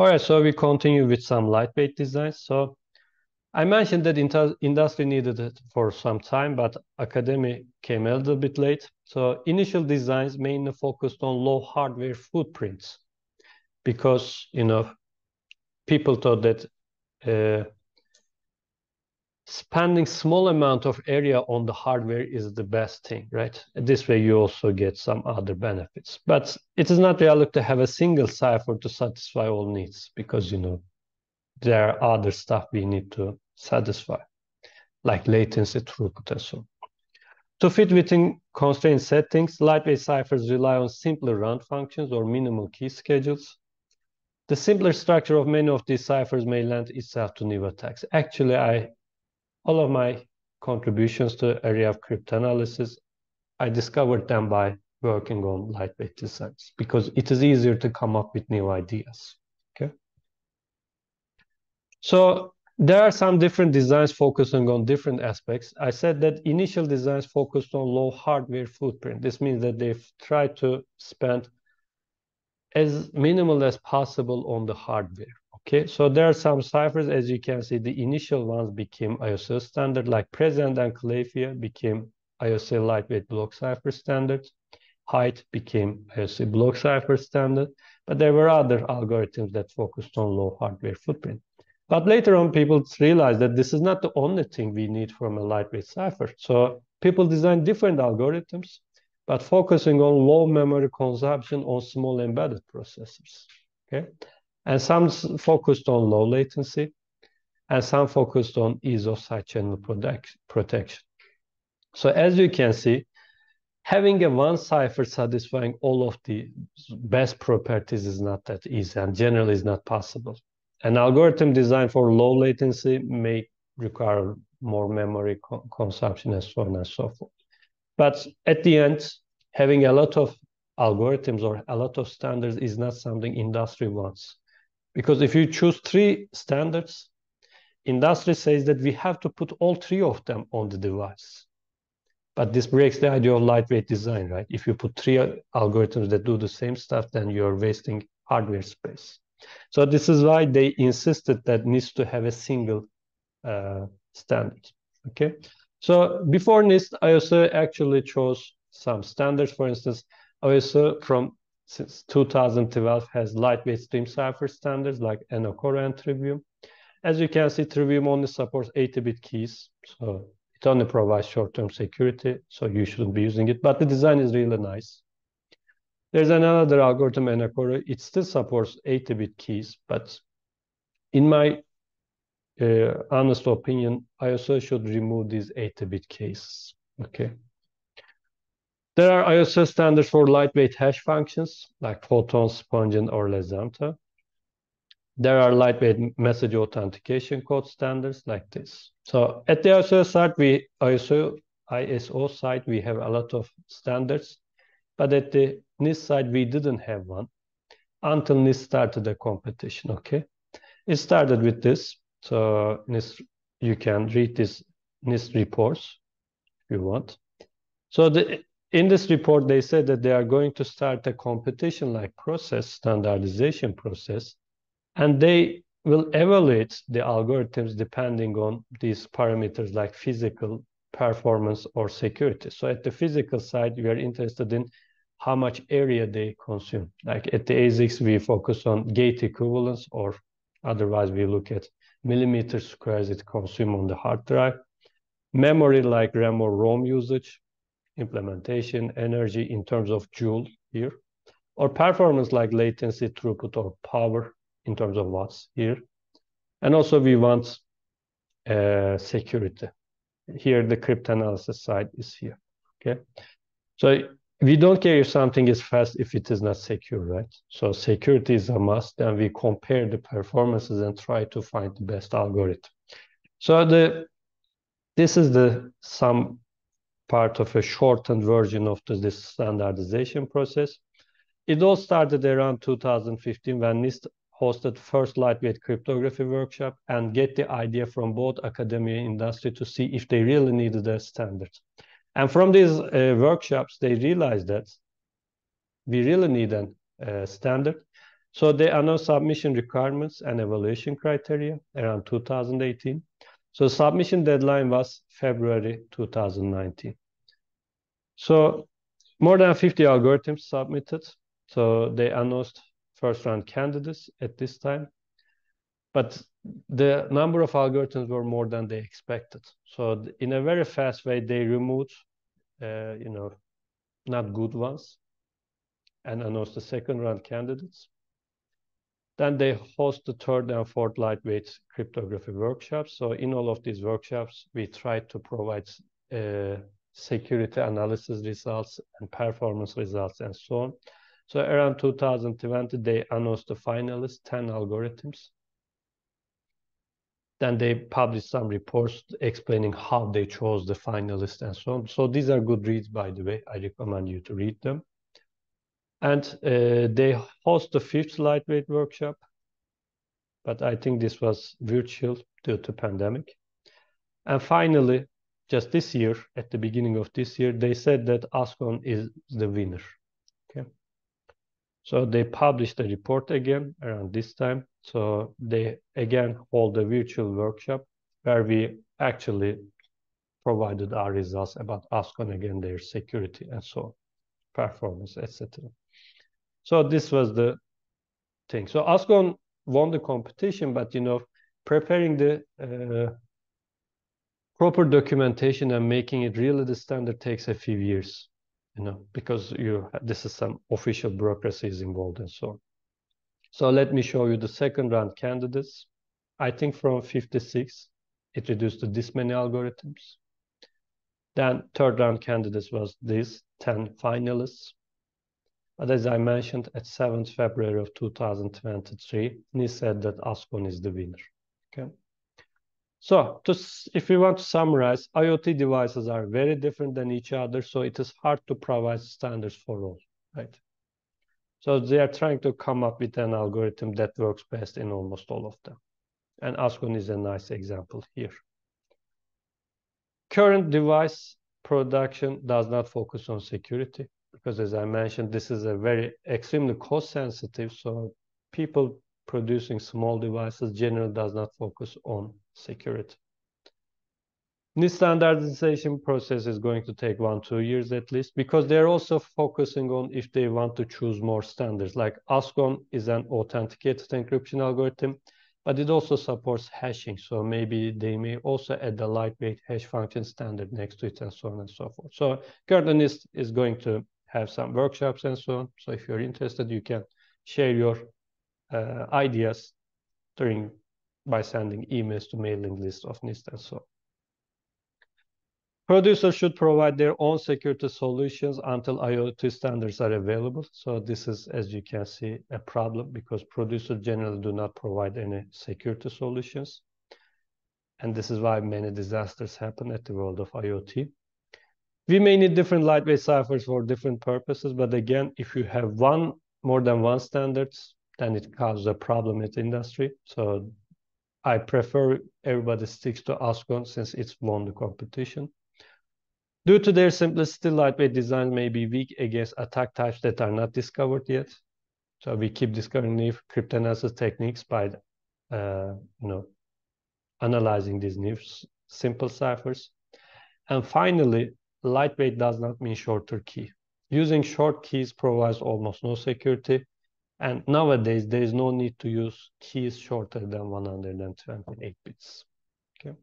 All right, so we continue with some lightweight designs. So I mentioned that industry needed it for some time, but academy came a little bit late. So initial designs mainly focused on low hardware footprints because, you know, people thought that uh, spending small amount of area on the hardware is the best thing, right? This way you also get some other benefits. But it is not realistic to have a single cipher to satisfy all needs because, you know, there are other stuff we need to satisfy, like latency, throughput, and so on. To fit within constrained settings, lightweight ciphers rely on simpler round functions or minimal key schedules. The simpler structure of many of these ciphers may lend itself to new attacks. Actually, I all of my contributions to the area of cryptanalysis, I discovered them by working on lightweight designs because it is easier to come up with new ideas. Okay. So there are some different designs focusing on different aspects. I said that initial designs focused on low hardware footprint. This means that they've tried to spend as minimal as possible on the hardware. Okay, so there are some ciphers, as you can see, the initial ones became ISO standard, like Present and CLEFIA became IOC lightweight block cipher standard. HIGHT became IOC block cipher standard, but there were other algorithms that focused on low hardware footprint. But later on, people realized that this is not the only thing we need from a lightweight cipher. So people designed different algorithms, but focusing on low memory consumption on small embedded processors. Okay, and some focused on low latency, and some focused on ease of side channel protection. So as you can see, having a one cipher satisfying all of the best properties is not that easy and generally is not possible. An algorithm designed for low latency may require more memory co consumption and so on and so forth. But at the end, having a lot of algorithms or a lot of standards is not something industry wants. Because if you choose three standards, industry says that we have to put all three of them on the device. But this breaks the idea of lightweight design, right? If you put three algorithms that do the same stuff, then you're wasting hardware space. So this is why they insisted that needs to have a single uh, standard. Okay. So before NIST, ISO actually chose some standards. For instance, ISO from since 2012 has lightweight stream cipher standards like Enocoro and Trivium. As you can see, Trivium only supports 80-bit keys. So it only provides short-term security. So you shouldn't be using it. But the design is really nice. There's another algorithm, Enocoro. It still supports 80-bit keys, but in my uh, honest opinion, I also should remove these 80-bit keys. Okay. There are ISO standards for lightweight hash functions like Photon, Spongent, or Lesamnta. There are lightweight message authentication code standards like this. So at the ISO side, we ISO ISO side, we have a lot of standards, but at the NIST side, we didn't have one until NIST started the competition, okay? It started with this. So NIST, you can read this NIST reports if you want. So the, in this report, they said that they are going to start a competition-like process, standardization process, and they will evaluate the algorithms depending on these parameters like physical performance or security. So at the physical side, we are interested in how much area they consume. Like at the ASICs, we focus on gate equivalence, or otherwise we look at millimeter squares it consume on the hard drive. Memory like RAM or ROM usage, implementation, energy in terms of joule here, or performance like latency, throughput, or power in terms of watts here. And also we want uh, security. Here the cryptanalysis side is here, okay? So we don't care if something is fast if it is not secure, right? So security is a must, and we compare the performances and try to find the best algorithm. So the this is the some part of a shortened version of this standardization process. It all started around 2015 when NIST hosted first lightweight cryptography workshop and get the idea from both academia and industry to see if they really needed a standard. And from these uh, workshops, they realized that we really need a uh, standard. So they announced submission requirements and evaluation criteria around 2018. So submission deadline was February 2019. So more than 50 algorithms submitted. So they announced first round candidates at this time. But the number of algorithms were more than they expected. So in a very fast way, they removed, uh, you know, not good ones and announced the second round candidates. Then they host the third and fourth lightweight cryptography workshops. So in all of these workshops, we try to provide uh, security analysis results and performance results and so on. So around 2020, they announced the finalists, 10 algorithms. Then they published some reports explaining how they chose the finalists and so on. So these are good reads, by the way. I recommend you to read them. And uh, they host the fifth lightweight workshop, but I think this was virtual due to pandemic. And finally, just this year, at the beginning of this year, they said that Ascon is the winner. Okay. So they published a report again around this time. So they again hold a virtual workshop where we actually provided our results about Ascon again, their security and so on, performance, etc. So this was the thing. So Ascon won the competition, but you know, preparing the uh, proper documentation and making it really the standard takes a few years, you know, because you this is some official bureaucracies involved and so on. So let me show you the second round candidates. I think from 56, it reduced to this many algorithms. Then third round candidates was these 10 finalists. But as I mentioned, at 7th February of 2023, NIST said that Ascon is the winner. Okay. So to, if we want to summarize, IoT devices are very different than each other, so it is hard to provide standards for all, right? So they are trying to come up with an algorithm that works best in almost all of them. And Ascon is a nice example here. Current device production does not focus on security because as I mentioned, this is a very extremely cost sensitive. So people producing small devices generally does not focus on security. This standardization process is going to take one, two years at least, because they're also focusing on if they want to choose more standards. Like Ascon is an authenticated encryption algorithm, but it also supports hashing. So maybe they may also add the lightweight hash function standard next to it and so on and so forth. So is, is going to have some workshops and so on. So if you're interested, you can share your uh, ideas during by sending emails to mailing list of NIST and so on. Producers should provide their own security solutions until IoT standards are available. So this is, as you can see, a problem because producers generally do not provide any security solutions. And this is why many disasters happen at the world of IoT. We may need different lightweight ciphers for different purposes, but again, if you have one more than one standards, then it causes a problem in industry. So I prefer everybody sticks to Ascon since it's won the competition. Due to their simplicity, lightweight design may be weak against attack types that are not discovered yet. So we keep discovering new cryptanalysis techniques by, uh, you know, analyzing these new simple ciphers. And finally, lightweight does not mean shorter key. Using short keys provides almost no security. And nowadays, there is no need to use keys shorter than 128 bits. Okay.